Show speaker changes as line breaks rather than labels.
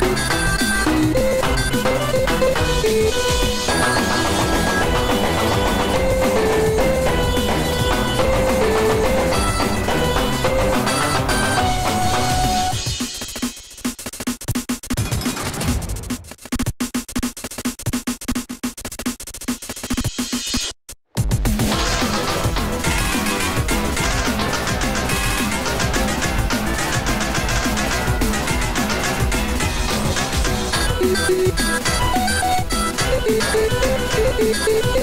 Thank you. Thank you.